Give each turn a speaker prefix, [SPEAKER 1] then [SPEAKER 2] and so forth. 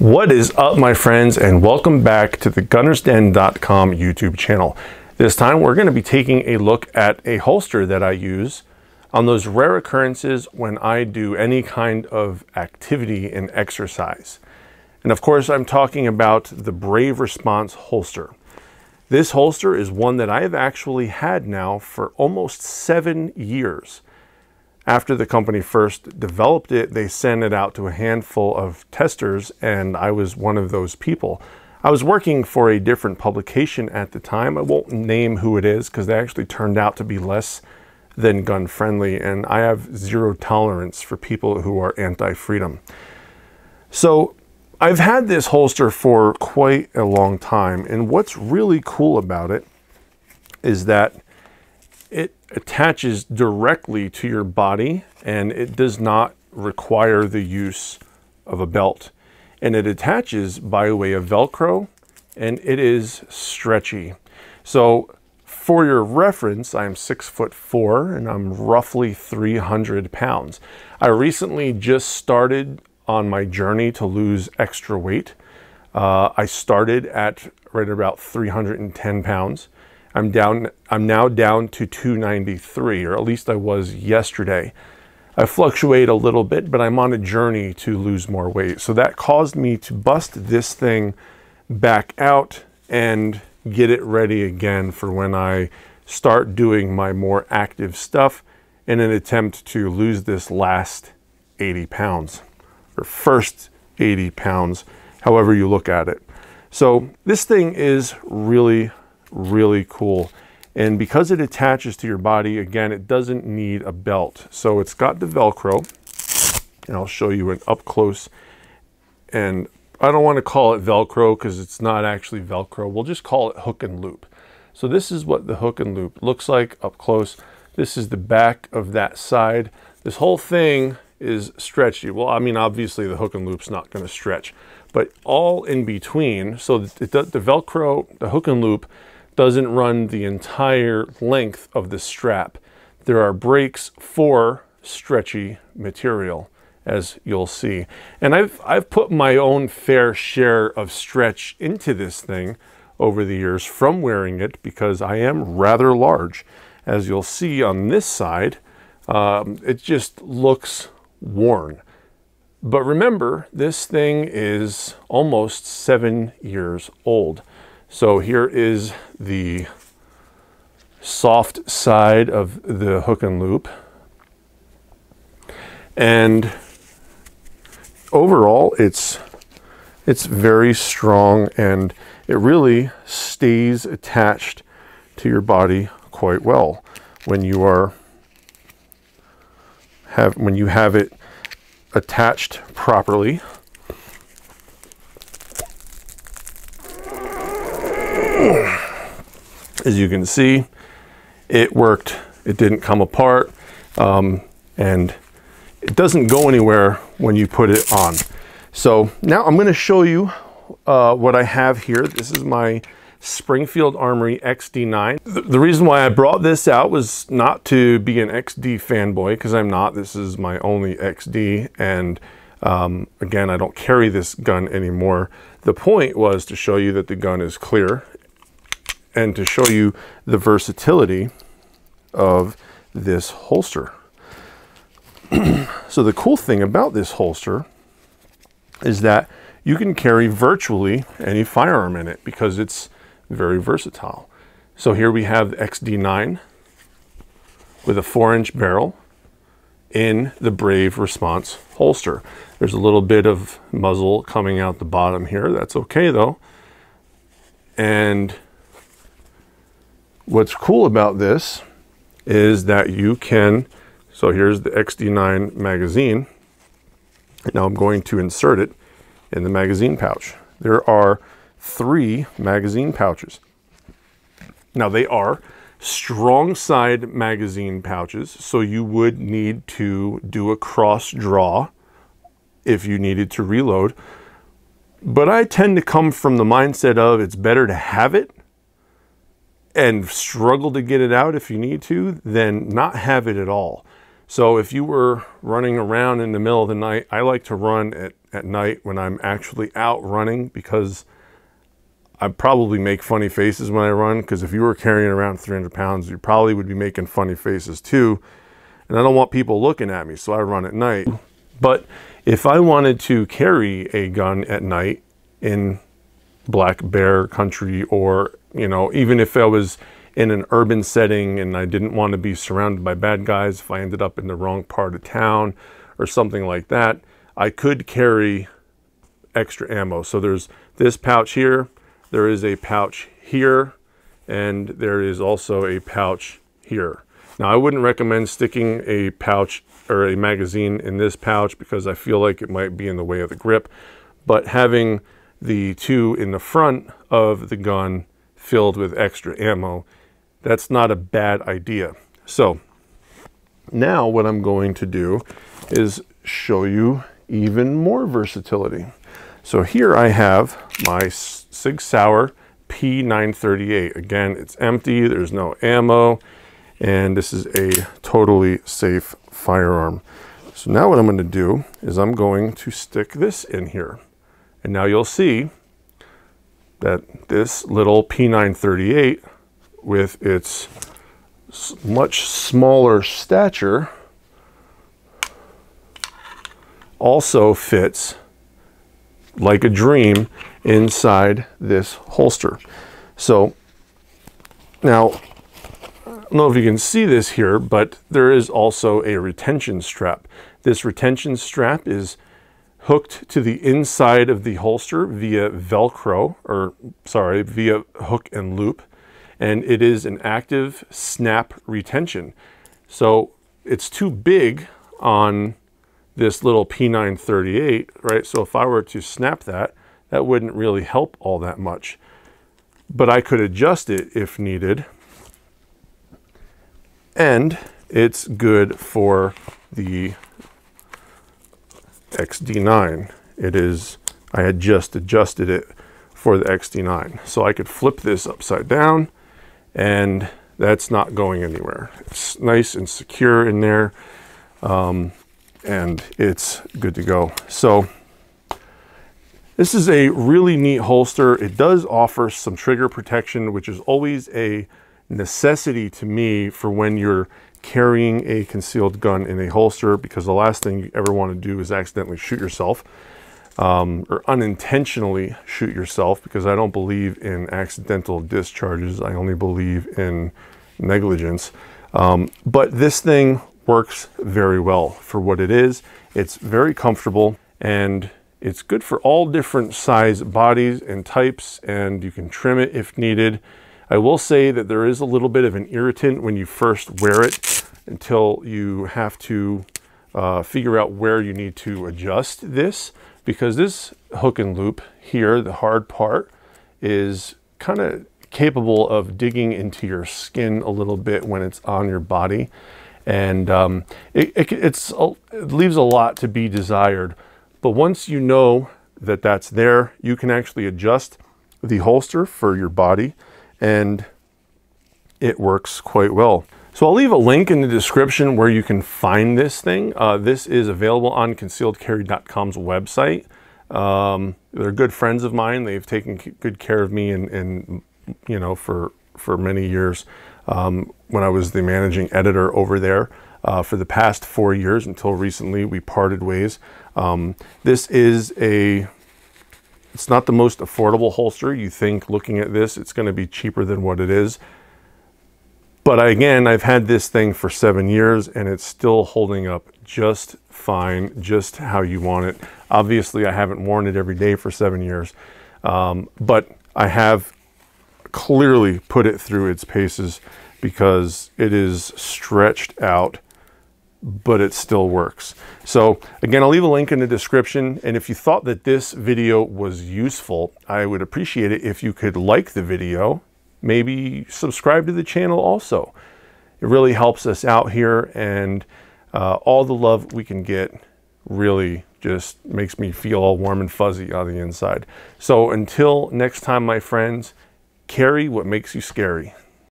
[SPEAKER 1] What is up, my friends, and welcome back to the gunnersden.com YouTube channel. This time we're going to be taking a look at a holster that I use on those rare occurrences when I do any kind of activity and exercise. And of course, I'm talking about the Brave Response holster. This holster is one that I have actually had now for almost seven years. After the company first developed it, they sent it out to a handful of testers, and I was one of those people. I was working for a different publication at the time. I won't name who it is because they actually turned out to be less than gun friendly, and I have zero tolerance for people who are anti freedom. So I've had this holster for quite a long time, and what's really cool about it is that it attaches directly to your body and it does not require the use of a belt. And it attaches by way of Velcro and it is stretchy. So for your reference, I'm six foot four and I'm roughly 300 pounds. I recently just started on my journey to lose extra weight. Uh, I started at right about 310 pounds. I'm down. I'm now down to 293, or at least I was yesterday. I fluctuate a little bit, but I'm on a journey to lose more weight. So that caused me to bust this thing back out and get it ready again for when I start doing my more active stuff in an attempt to lose this last 80 pounds or first 80 pounds, however you look at it. So this thing is really really cool. And because it attaches to your body, again, it doesn't need a belt. So it's got the Velcro, and I'll show you an up close. And I don't want to call it Velcro because it's not actually Velcro. We'll just call it hook and loop. So this is what the hook and loop looks like up close. This is the back of that side. This whole thing is stretchy. Well, I mean, obviously the hook and loop's not going to stretch, but all in between. So the, the, the Velcro, the hook and loop doesn't run the entire length of the strap. There are breaks for stretchy material, as you'll see. And I've, I've put my own fair share of stretch into this thing over the years from wearing it because I am rather large. As you'll see on this side, um, it just looks worn. But remember, this thing is almost seven years old. So here is the soft side of the hook and loop. And overall, it's it's very strong and it really stays attached to your body quite well when you are have when you have it attached properly As you can see, it worked. It didn't come apart. Um, and it doesn't go anywhere when you put it on. So now I'm going to show you uh, what I have here. This is my Springfield Armory XD9. The, the reason why I brought this out was not to be an XD fanboy, because I'm not. This is my only XD, and um, again, I don't carry this gun anymore. The point was to show you that the gun is clear and to show you the versatility of this holster. so the cool thing about this holster is that you can carry virtually any firearm in it because it's very versatile. So here we have the XD9 with a four inch barrel in the Brave Response holster. There's a little bit of muzzle coming out the bottom here. That's okay though. And What's cool about this is that you can, so here's the XD9 magazine. Now I'm going to insert it in the magazine pouch. There are three magazine pouches. Now they are strong side magazine pouches, so you would need to do a cross draw if you needed to reload. But I tend to come from the mindset of it's better to have it and struggle to get it out if you need to, then not have it at all. So if you were running around in the middle of the night, I like to run at at night when I'm actually out running because I probably make funny faces when I run because if you were carrying around 300 pounds, you probably would be making funny faces too. And I don't want people looking at me, so I run at night. But if I wanted to carry a gun at night in black bear country or, you know, even if I was in an urban setting and I didn't want to be surrounded by bad guys, if I ended up in the wrong part of town or something like that, I could carry extra ammo. So there's this pouch here, there is a pouch here, and there is also a pouch here. Now I wouldn't recommend sticking a pouch or a magazine in this pouch because I feel like it might be in the way of the grip, but having the two in the front of the gun filled with extra ammo, that's not a bad idea. So now what I'm going to do is show you even more versatility. So here I have my Sig Sauer P938. Again, it's empty, there's no ammo, and this is a totally safe firearm. So now what I'm going to do is I'm going to stick this in here. And now you'll see that this little P938 with its much smaller stature also fits like a dream inside this holster. So now, I don't know if you can see this here, but there is also a retention strap. This retention strap is hooked to the inside of the holster via Velcro, or sorry, via hook and loop. And it is an active snap retention. So it's too big on this little P938, right? So if I were to snap that, that wouldn't really help all that much. But I could adjust it if needed. And it's good for the XD9. It is, I had just adjusted it for the XD9. So I could flip this upside down and that's not going anywhere. It's nice and secure in there. Um, and it's good to go. So this is a really neat holster. It does offer some trigger protection, which is always a necessity to me for when you're carrying a concealed gun in a holster because the last thing you ever want to do is accidentally shoot yourself um, or unintentionally shoot yourself because I don't believe in accidental discharges. I only believe in negligence. Um, but this thing works very well for what it is. It's very comfortable and it's good for all different size bodies and types and you can trim it if needed. I will say that there is a little bit of an irritant when you first wear it until you have to uh, figure out where you need to adjust this because this hook and loop here, the hard part, is kind of capable of digging into your skin a little bit when it's on your body and um, it, it, it's, it leaves a lot to be desired. But once you know that that's there, you can actually adjust the holster for your body and it works quite well. So I'll leave a link in the description where you can find this thing. Uh, this is available on concealedcarry.com's website. Um, they're good friends of mine. They've taken good care of me and, and you know, for, for many years um, when I was the managing editor over there uh, for the past four years until recently we parted ways. Um, this is a, it's not the most affordable holster. You think looking at this, it's going to be cheaper than what it is. But again, I've had this thing for seven years and it's still holding up just fine, just how you want it. Obviously, I haven't worn it every day for seven years, um, but I have clearly put it through its paces because it is stretched out but it still works. So again, I'll leave a link in the description. And if you thought that this video was useful, I would appreciate it if you could like the video, maybe subscribe to the channel also. It really helps us out here and uh, all the love we can get really just makes me feel all warm and fuzzy on the inside. So until next time, my friends, carry what makes you scary.